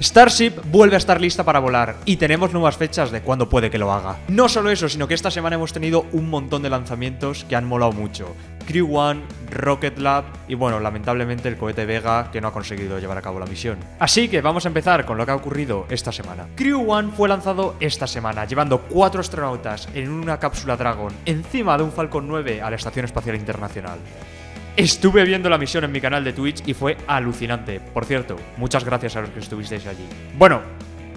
Starship vuelve a estar lista para volar y tenemos nuevas fechas de cuándo puede que lo haga. No solo eso, sino que esta semana hemos tenido un montón de lanzamientos que han molado mucho. Crew One, Rocket Lab y bueno, lamentablemente el cohete Vega que no ha conseguido llevar a cabo la misión. Así que vamos a empezar con lo que ha ocurrido esta semana. Crew One fue lanzado esta semana, llevando cuatro astronautas en una cápsula Dragon encima de un Falcon 9 a la Estación Espacial Internacional. Estuve viendo la misión en mi canal de Twitch y fue alucinante. Por cierto, muchas gracias a los que estuvisteis allí. Bueno,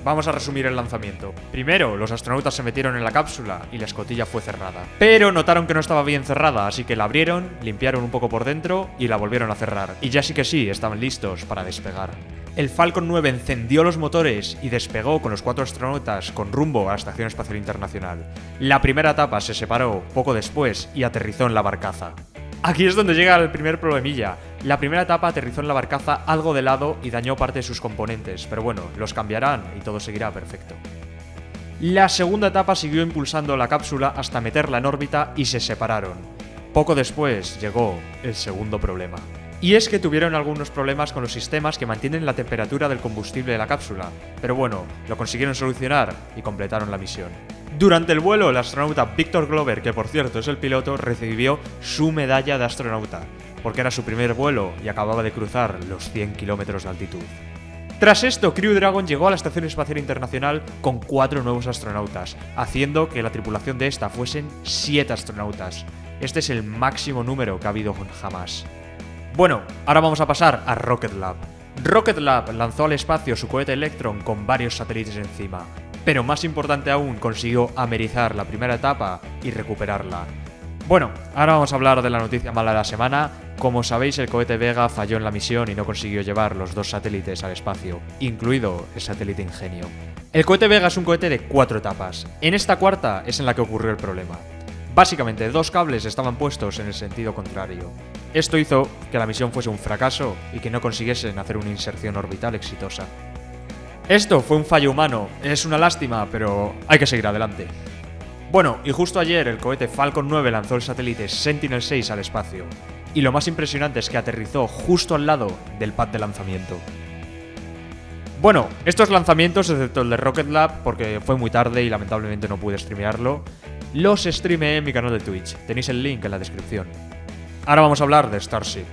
Vamos a resumir el lanzamiento. Primero, los astronautas se metieron en la cápsula y la escotilla fue cerrada. Pero notaron que no estaba bien cerrada, así que la abrieron, limpiaron un poco por dentro y la volvieron a cerrar. Y ya sí que sí, estaban listos para despegar. El Falcon 9 encendió los motores y despegó con los cuatro astronautas con rumbo a la Estación Espacial Internacional. La primera etapa se separó poco después y aterrizó en la barcaza. Aquí es donde llega el primer problemilla. La primera etapa aterrizó en la barcaza algo de lado y dañó parte de sus componentes, pero bueno, los cambiarán y todo seguirá perfecto. La segunda etapa siguió impulsando la cápsula hasta meterla en órbita y se separaron. Poco después llegó el segundo problema. Y es que tuvieron algunos problemas con los sistemas que mantienen la temperatura del combustible de la cápsula, pero bueno, lo consiguieron solucionar y completaron la misión. Durante el vuelo, el astronauta Victor Glover, que por cierto es el piloto, recibió su medalla de astronauta, porque era su primer vuelo y acababa de cruzar los 100 kilómetros de altitud. Tras esto, Crew Dragon llegó a la Estación Espacial Internacional con cuatro nuevos astronautas, haciendo que la tripulación de esta fuesen siete astronautas. Este es el máximo número que ha habido jamás. Bueno, ahora vamos a pasar a Rocket Lab. Rocket Lab lanzó al espacio su cohete Electron con varios satélites encima, pero más importante aún, consiguió amerizar la primera etapa y recuperarla. Bueno, ahora vamos a hablar de la noticia mala de la semana. Como sabéis, el cohete Vega falló en la misión y no consiguió llevar los dos satélites al espacio, incluido el satélite Ingenio. El cohete Vega es un cohete de cuatro etapas. En esta cuarta es en la que ocurrió el problema. Básicamente, dos cables estaban puestos en el sentido contrario. Esto hizo que la misión fuese un fracaso y que no consiguiesen hacer una inserción orbital exitosa. Esto fue un fallo humano, es una lástima, pero hay que seguir adelante. Bueno, y justo ayer el cohete Falcon 9 lanzó el satélite Sentinel-6 al espacio. Y lo más impresionante es que aterrizó justo al lado del pad de lanzamiento. Bueno, estos lanzamientos, excepto el de Rocket Lab, porque fue muy tarde y lamentablemente no pude streamearlo, los streameé en mi canal de Twitch. Tenéis el link en la descripción. Ahora vamos a hablar de Starship.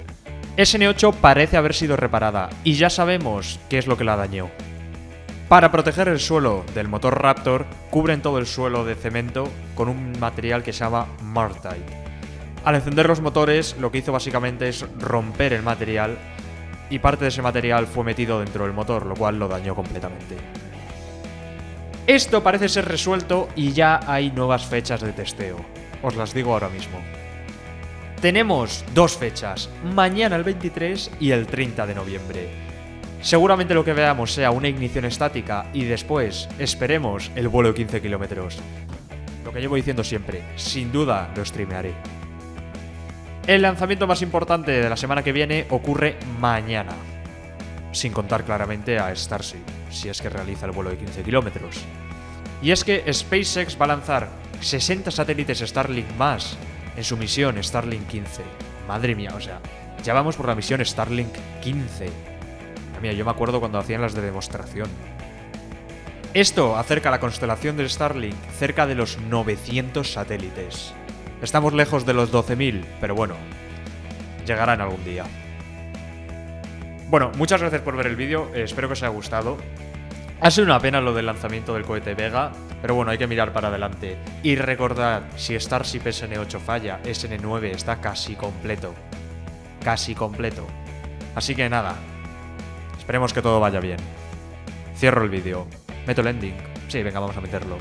SN8 parece haber sido reparada y ya sabemos qué es lo que la dañó. Para proteger el suelo del motor Raptor, cubren todo el suelo de cemento con un material que se llama Martite. Al encender los motores, lo que hizo básicamente es romper el material y parte de ese material fue metido dentro del motor, lo cual lo dañó completamente. Esto parece ser resuelto y ya hay nuevas fechas de testeo. Os las digo ahora mismo. Tenemos dos fechas, mañana el 23 y el 30 de noviembre. Seguramente lo que veamos sea una ignición estática y después esperemos el vuelo de 15 kilómetros. Lo que llevo diciendo siempre, sin duda lo streamearé. El lanzamiento más importante de la semana que viene ocurre mañana, sin contar claramente a Starship, si es que realiza el vuelo de 15 kilómetros. Y es que SpaceX va a lanzar 60 satélites Starlink más en su misión Starlink 15. Madre mía, o sea, ya vamos por la misión Starlink 15 Mira, yo me acuerdo cuando hacían las de demostración. Esto acerca la constelación del Starlink cerca de los 900 satélites. Estamos lejos de los 12.000, pero bueno, llegarán algún día. Bueno, muchas gracias por ver el vídeo, espero que os haya gustado. Ha sido una pena lo del lanzamiento del cohete Vega, pero bueno, hay que mirar para adelante. Y recordad, si Starship SN8 falla, SN9 está casi completo. Casi completo. Así que nada, Esperemos que todo vaya bien. Cierro el vídeo. Meto el ending. Sí, venga, vamos a meterlo.